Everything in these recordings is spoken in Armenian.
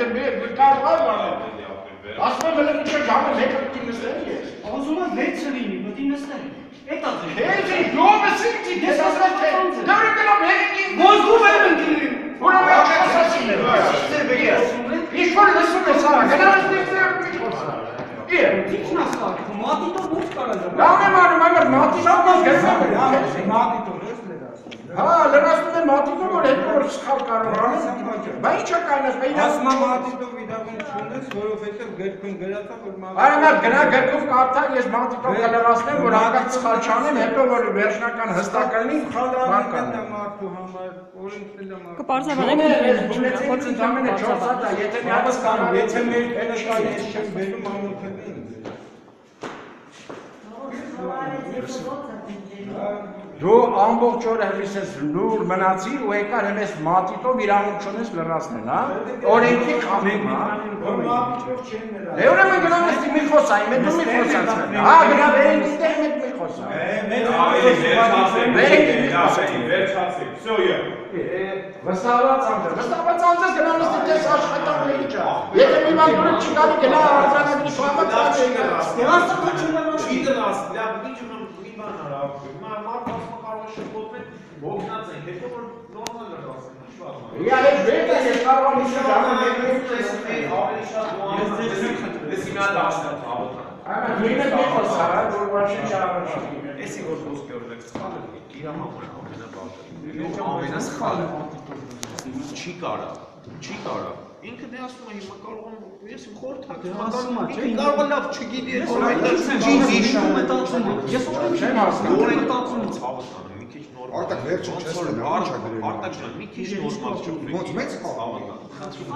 դեմ մեր գրկարվար անել։ Ասում եմ հենց ինչ ժամը հետը պիտի նստել ես։ Ուզում եմ վեցը լինի, պիտի նստել։ Էտա ձեր։ Քեզ յովս ինքի դեսասրաց է։ Դուրը գնամ հենց ինձ։ Հա, լրացնում եմ մատիկը, որ հետո որ սխալ կարող անեմ։ Բա ի՞նչ է կանես, բա իրաց մատիտով իրավունք չունես, որովհետև գրքում գրած է, որ մատիտով Արա մար գնա գրքով կարդա, ես մատիկով կլրացնեմ, որ հանկարծ սխալ չանեմ, հետո որ վերջնական հստակ լինի, խալանն բան է մարդու համար, օրենքն է մարդու։ Կպարզաբանեք Ես բունեցի ընդամենը 4 հատ եթե մի հատ ստանամ, Եթե մեր կա, ես չեմ բերում ամոթը Դու ամբողջ օրը հրիս ես լուր մնացի ու եկար եմ ես մատիտով իրանուք չունես լրացնել, հա? Օրենքի խախտում, հա? Դե ուրեմն գնամ ես մի խոսայի, մենք դու մի խոսացնեմ։ Հա, գնա վերենք դեմ մենք մի խոսանք։ Մենք այո, վերջացեք, վերջացեք, վերջացեք։ Всё, я վստահված անձը, վստահված անձը գնա նստի տես աշխատանքի իջա։ Եթե մի բան դուրս չգալի, գնա արձանագրի շոհամը դաշ չի գնա։ Ստեղծը քո չունի դրած, լավ, ինչ ունեմ մի բան արա։ Մա մարդ ասում կարող է շփոթվել, ողնած են, հետո որ նորմալ լրացնեն, ինչ Իա հետ վետը ես կարող եմ ինչ ժամը Ես ավելի շատ դու ես իմա դաշնա հավատա։ Այո, ինքը մի խոսա, հա, որ ոչ չարաշի։ Էսի որ ոսկե օրինակ սխալը իր համար ամենաբարձր։ Ամենասխալը։ Չի կարա, չի կարա։ Ինքը դե ասում է հիմա կարող եմ ես խորհրդակցում ասում է, չէ, ինքը կարող է լավ չգիտի այդտեղ չի հիշում մտածում եմ։ Ես ուրեմն Չեմ հասկանում։ Որը մտածում եմ։ ցավատան մի քիչ նորմալ։ Արտակ, վերջը չես որ դնում, ի՞նչ ա գրել։ Արտակ ջան, մի քիչ նորմալ չփրկի։ Ոնց մեծ խաղ։ Ցավատան։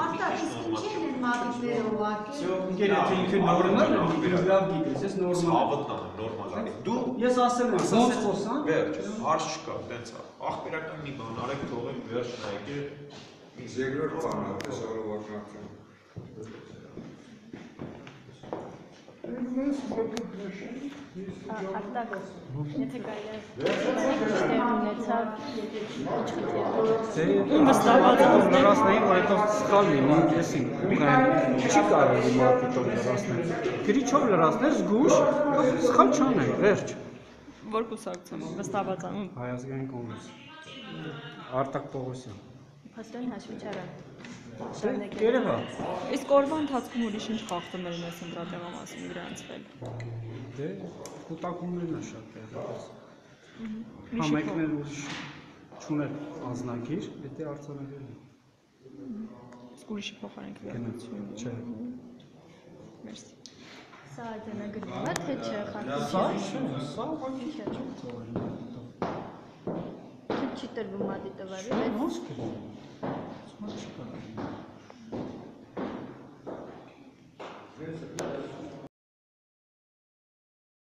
Արտակ իսկ ինչի են մատիկները ուղարկել։ Ինքեր եթե ինքը նորմալ է, ինքը լավ գիտես, ես նորմալ։ Ցավատան նորմալ։ Դու Ես ասել եմ, ոնց խոսան։ Վերջ, հարց չկա, տենց է։ Ախպերական մի բան արեք, թողեք վերջ նայեք։ Երկրորդ բանը, տեսարողական։ Արտակ, եթե կարելի է ունեցավ, եթե ինչ վստահված եմ լրացնեի, որ հետո սխալ լինի, այսին ուղղեն չի կարելի մատիտով լրացնել։ Գրիչով լրացնել զգուշ, սխալ չանել, վերջ։ Որ կուսակցում վստահված եմ։ Հայազգային կոնգրես։ Արտակ Պողոսյան։ Փաստորեն հաշվիչարան։ Երևա։ Իսկ օրվա ընթացքում ուրիշ ինչ խախտումներ ունես ընտրատեղամասում գրանցվել։ Դե կուտակումներն է շատ Մի Համեկներ ուրիշ չուներ անznագիր, դա արցանագրել է։ Իսկ ուրիշի փոխարենք Գնաց, չէ։ Մերսի։ Սա արձանագրվում է, թե չէ Սա խախտում։ չէ, սա ուղղակի Չէ։ Չի տրվում մատիտովարի, բայց ոնց կլինի։ machucando. Vê essa aqui.